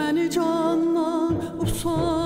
Məni candan usandırdın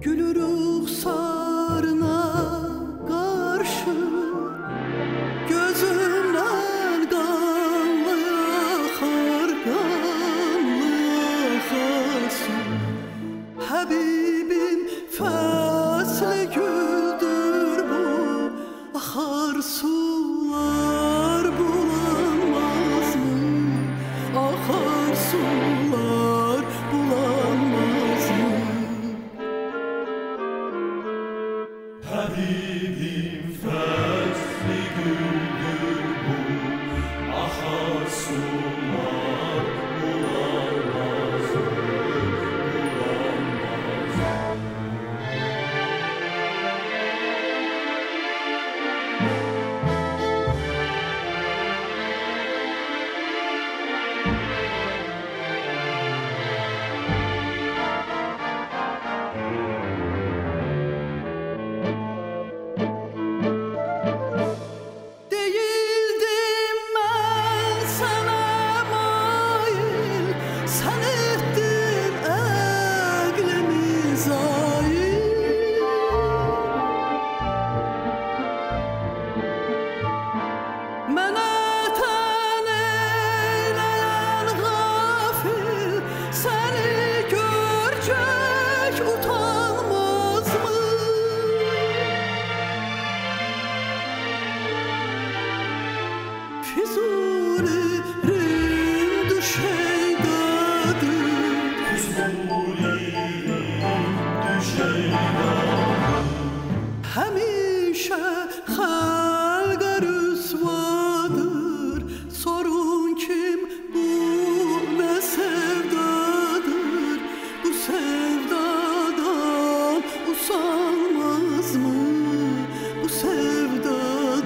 Gülürük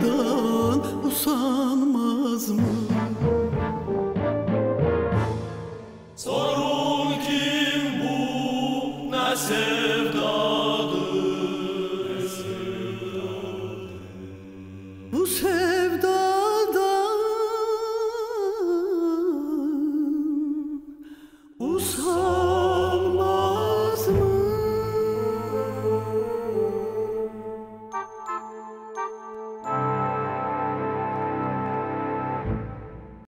sevdadan usanmaz